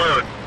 is